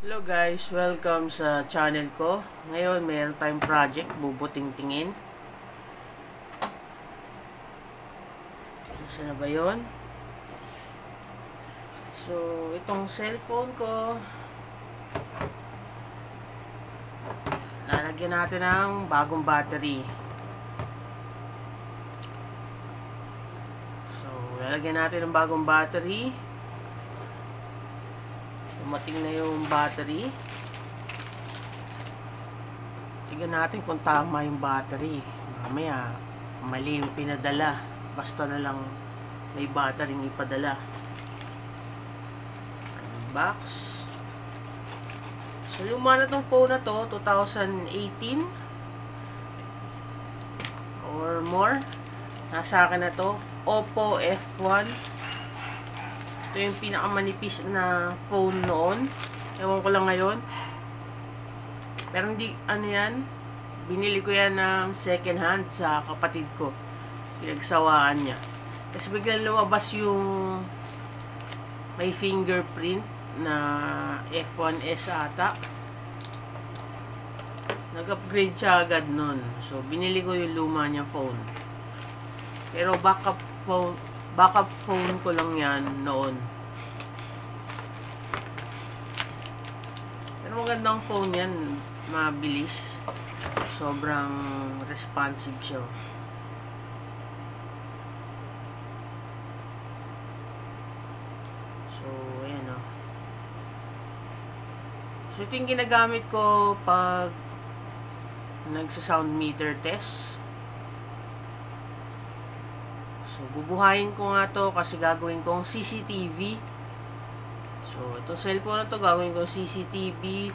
Hello guys, welcome sa channel ko. Ngayon, mayroon tayong project, bubuting tingin. Saan na ba yun? So, itong cellphone ko, lalagyan natin ng bagong battery. So, lalagyan natin ng bagong battery. Dumating na yung battery. Tignan natin kung tama yung battery. Mamaya, mali yung pinadala. Basta na lang may battery yung ipadala. Box. So, luma na tong phone na to, 2018 or more. Nasa akin na to, Oppo F1 ito yung pinakamanipis na phone noon. Ewan ko lang ngayon. Pero hindi, ano yan, binili ko yan ng second hand sa kapatid ko. Pinagsawaan niya. Tapos biglang lumabas yung may fingerprint na F1S ata. Nag-upgrade siya agad nun. So, binili ko yung luma niya phone. Pero backup phone, backup phone ko lang yan noon. Pero magandang phone yan. Mabilis. Sobrang responsive siya. So, ayan o. So, ito yung ginagamit ko pag nagsa-sound meter test. So, bubuhayin ko nga to kasi gagawin kong CCTV. So, itong cellphone na to gagawin kong CCTV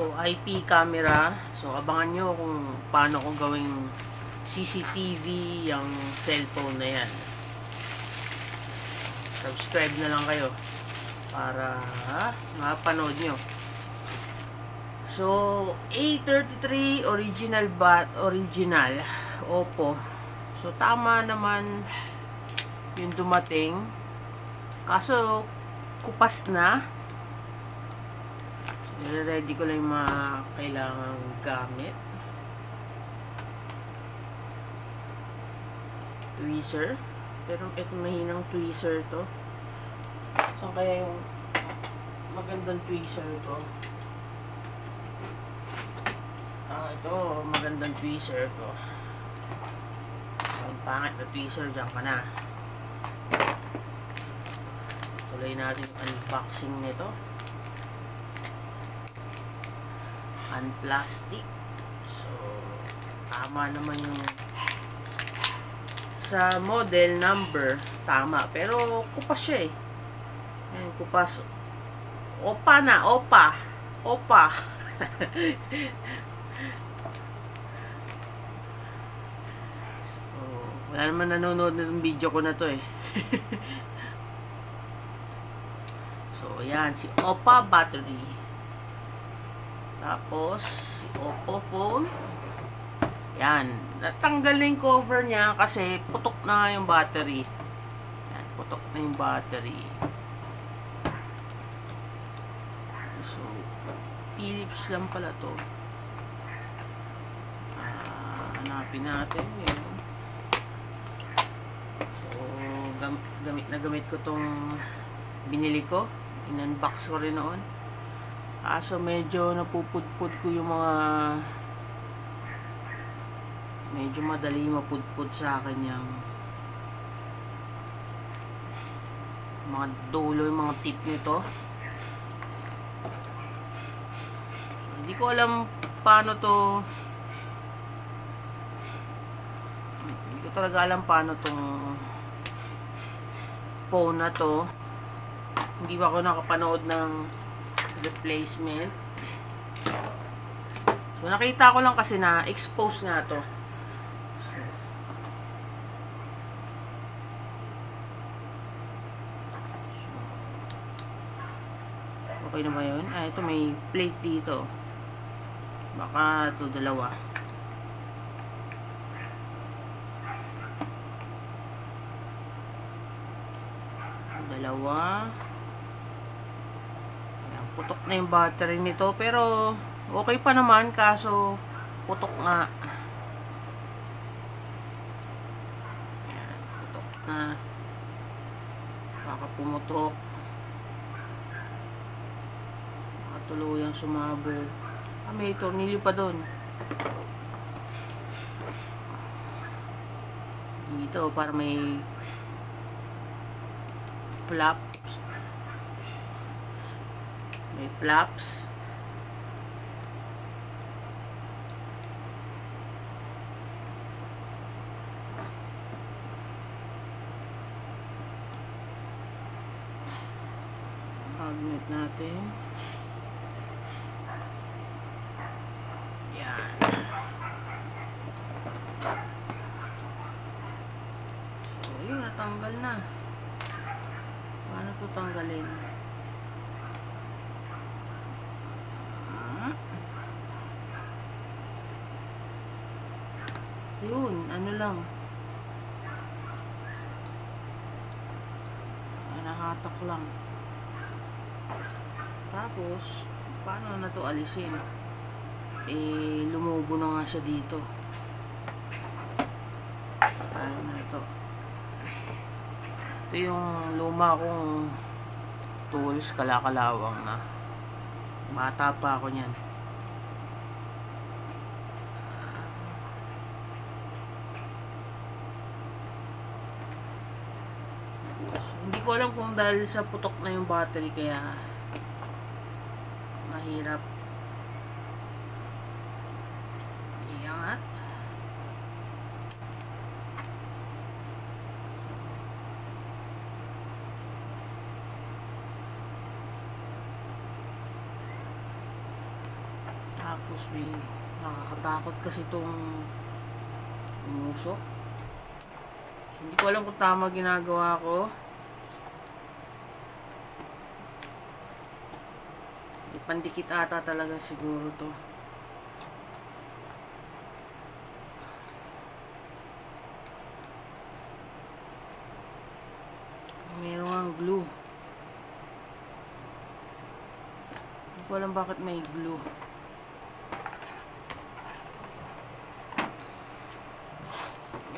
o IP camera. So, abangan nyo kung paano ko gawing CCTV yung cellphone na yan. Subscribe na lang kayo para mapanood nyo. So, A33 original bat original Oppo So, tama naman yung dumating. Kaso, kupas na. So, ready ko lang yung mga kailangang gamit. Tweezer. Pero ito mahinang tweezer to. Saan kaya yung magandang tweezer ko? Ah, ito, magandang tweezer ko. Ang pangit na tweezer, dyan ka na. Tuloy natin yung unboxing nito. Unplastic. So, tama naman yung sa model number, tama. Pero, kupas siya eh. Ayan, kupas. Opa na, opa. Opa. Wala naman nanonood ng video ko na to eh. so, ayan. Si Oppa battery. Tapos, si Oppo phone. Yan. Natanggal na yung cover niya kasi putok na yung battery. Yan. Putok na yung battery. So, Philips lang pala to. Ah, hanapin natin yun gam gamit na gamit ko tong binili ko. In-unbox ko rin noon. Kaso medyo napupudpud ko yung mga medyo madali mapudpud sa akin yung mga dulo yung mga tip nito. So, hindi ko alam paano to hindi ko talaga alam paano tong phone na to. Hindi pa ako nakapanood ng replacement. So nakita ko lang kasi na expose nga to. Okay na yun? ah ito may plate dito. Baka ito dalawa dalawa putok na yung battery nito. Pero, okay pa naman. Kaso, putok nga. Ayan, putok na. Baka pumutok. Baka tuluyang sumabog. Ah, may tornilyo pa doon. Dito, para may flaps. May flaps. Magnet natin. Yan. So, yun, natanggal na. Paano ito tanggalin? Ah. Yun, ano lang. Nahatak lang. Tapos, paano na to alisin? Eh, lumubo na nga siya dito. Paano na ito? Ito yung luma kong tools, kalakalawang na. Bata pa ako niyan. Alam kung dahil sa putok na yung battery kaya mahirap iangat. Tapos may nakakatakot kasi itong umusok. Hindi ko alam kung tama ginagawa ko. Ipandikit ata talaga siguro to. Meron ang glue. Hindi ko alam bakit may glue.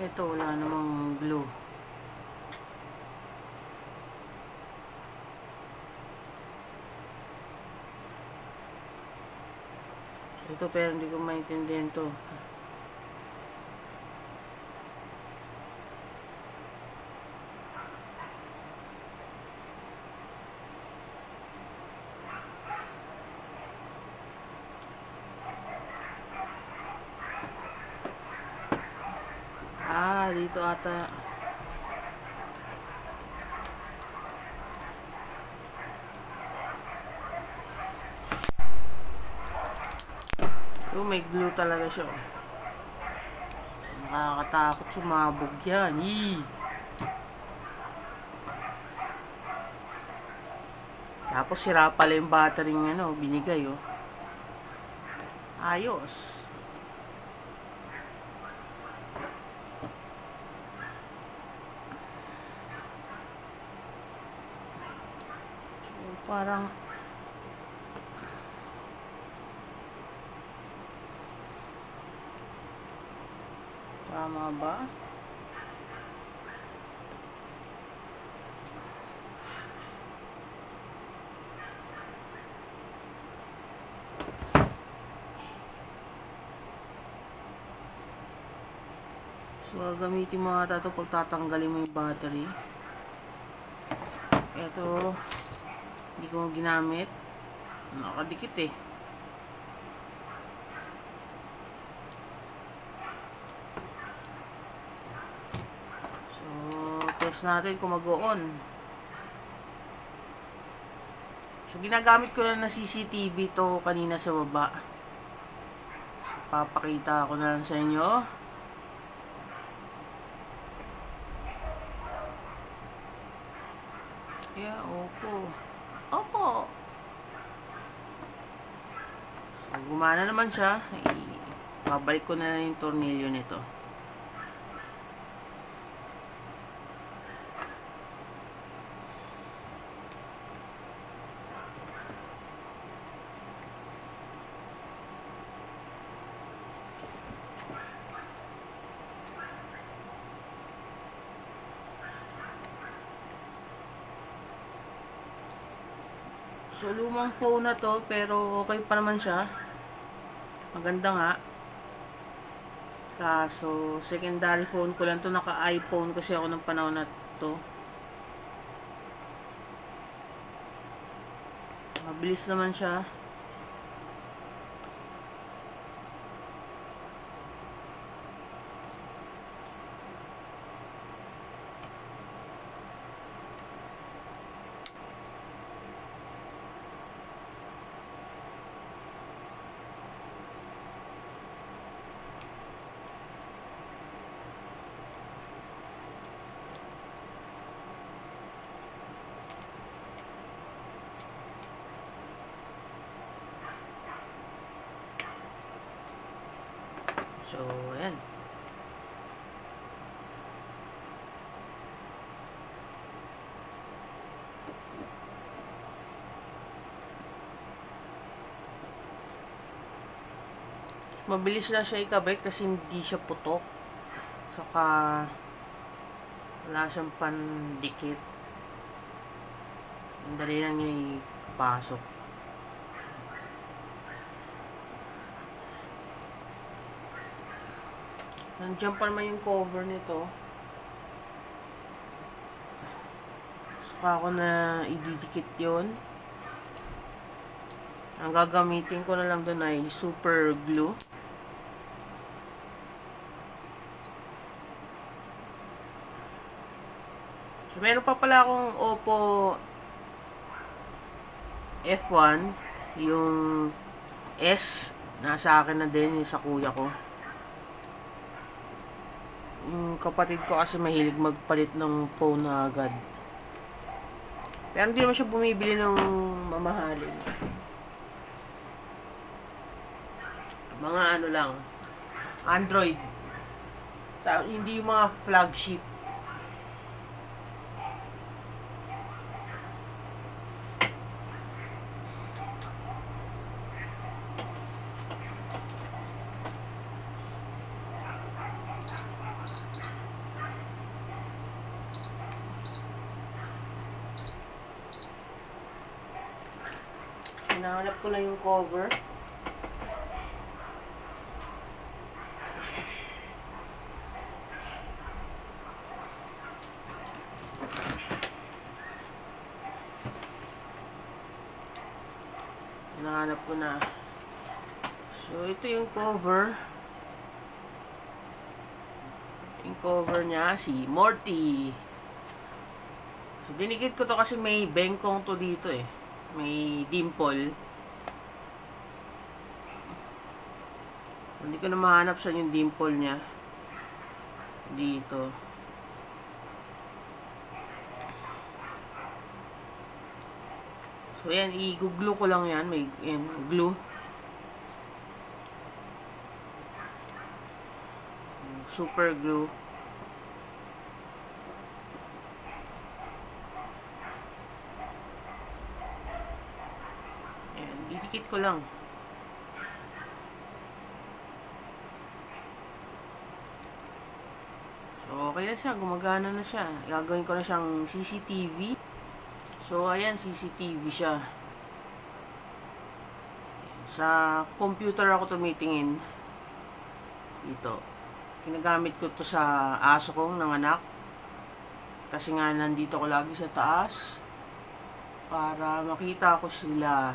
Ito, wala namang glue. Ito pero hindi ko maintindihan to. Ah, dito ata. Yung may glue talaga siya. oh. Nakakatakot sumabog yan. Yee! Tapos sira pala yung battery ng ano, binigay oh. Ayos. Parang Tama ba? So, gagamitin mo ata ito pag tatanggalin mo yung battery. Ito, hindi ko ginamit. Nakadikit eh. So, test natin kung mag-on. So, ginagamit ko na na CCTV to kanina sa baba. So, papakita ko na lang sa inyo. Pag gumana naman siya, babalik ko na lang yung tornilyo nito. So, lumang phone na to, pero okay pa naman siya. Maganda nga. Kaso, secondary phone ko lang to. Naka-iPhone kasi ako ng panahon na to. Mabilis naman siya. So, ayan. Mabilis na siya ikabit kasi hindi siya putok. Saka, wala siyang pandikit. Ang dali lang niya ipasok. Nandiyan pa naman yung cover nito. Saka ako na ididikit yon. Ang gagamitin ko na lang doon ay super glue. So, meron pa pala akong Oppo F1. Yung S, nasa akin na din, yung sa kuya ko yung kapatid ko kasi mahilig magpalit ng phone na agad. Pero hindi naman siya bumibili ng mamahalin. Mga ano lang, Android. Ta hindi yung mga flagship. Hinahanap ko na yung cover. Hinahanap ko na. So, ito yung cover. Yung cover niya, si Morty. So, dinikit ko to kasi may bengkong to dito eh may dimple. Hindi ko na mahanap sa yung dimple niya. Dito. So, yan. I-glue ko lang yan. May yan, glue. Super glue. Didikit ko lang. So, okay na siya. Gumagana na siya. Gagawin ko na siyang CCTV. So, ayan, CCTV siya. Sa computer ako tumitingin. Dito. Ginagamit ko to sa aso kong nanganak. Kasi nga, nandito ko lagi sa taas. Para makita ko sila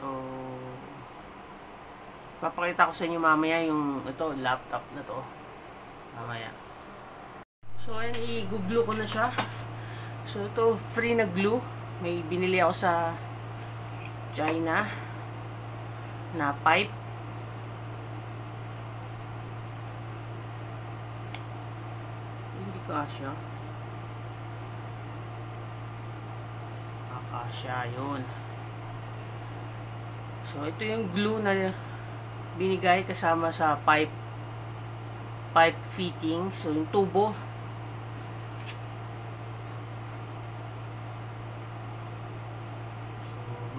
So, papakita ko sa inyo mamaya yung ito, laptop na to. Mamaya. So, ayan, i-glue ko na siya. So, ito, free na glue. May binili ako sa China na pipe. Hindi kasya. Akasya, yun. So, ito yung glue na binigay kasama sa pipe pipe fitting. So, yung tubo.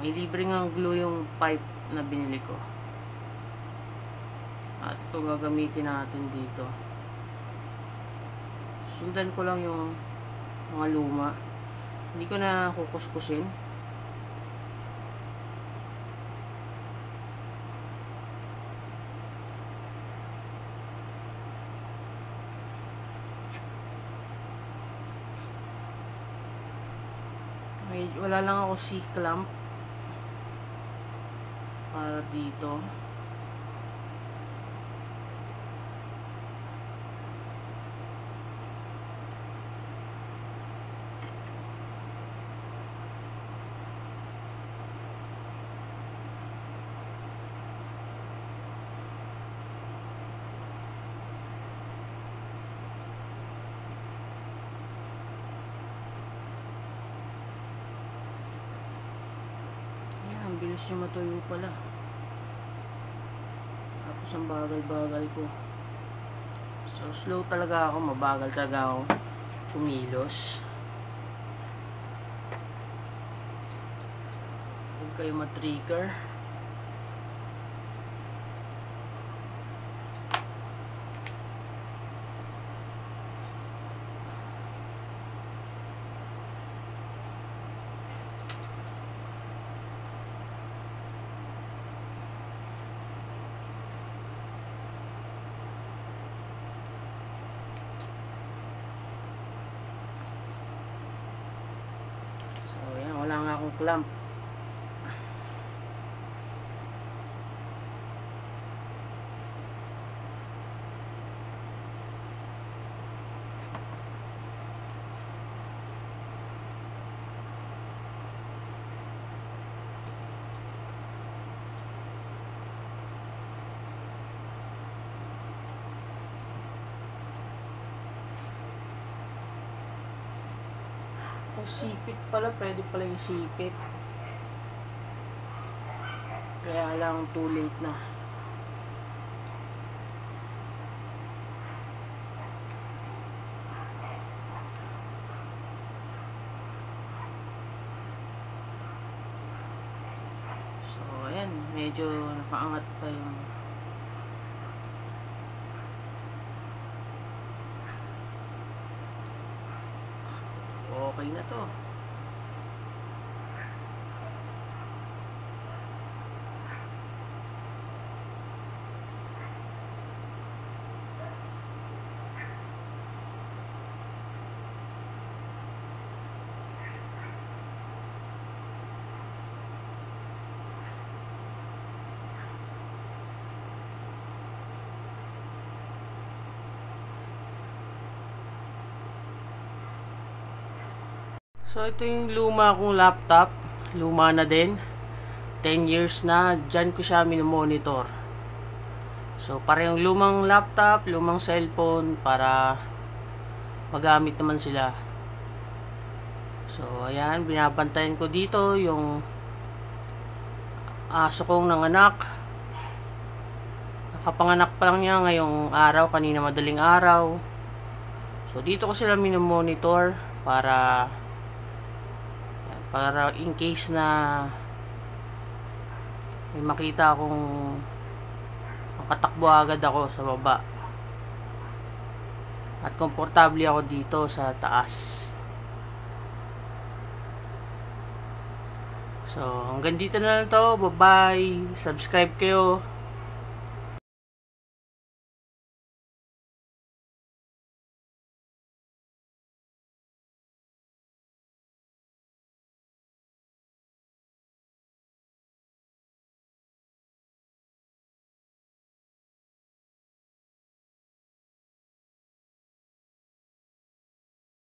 May libre ng glue yung pipe na binili ko. At ito gagamitin natin dito. Sundan ko lang yung mga luma. Hindi ko na kukuskusin. May, wala lang ako si clamp para dito. Niya matuyo pala. Tapos ang bagal-bagal ko. So, slow talaga ako. Mabagal talaga ako kumilos. Huwag kayo matrigger. Akong clamp. Kung sipit pala, pwede pala yung sipit. Kaya lang too late na. So, ayan. Medyo nakaangat pa yung Okay na to. So, ito yung luma kong laptop. Luma na din. 10 years na. Diyan ko siya minomonitor. So, parehong lumang laptop, lumang cellphone para magamit naman sila. So, ayan. Binabantayan ko dito yung aso kong nanganak. Nakapanganak pa lang niya ngayong araw, kanina madaling araw. So, dito ko sila minomonitor para para in case na may makita akong makatakbo agad ako sa baba. At komportable ako dito sa taas. So hanggang dito na lang to. Bye bye subscribe kayo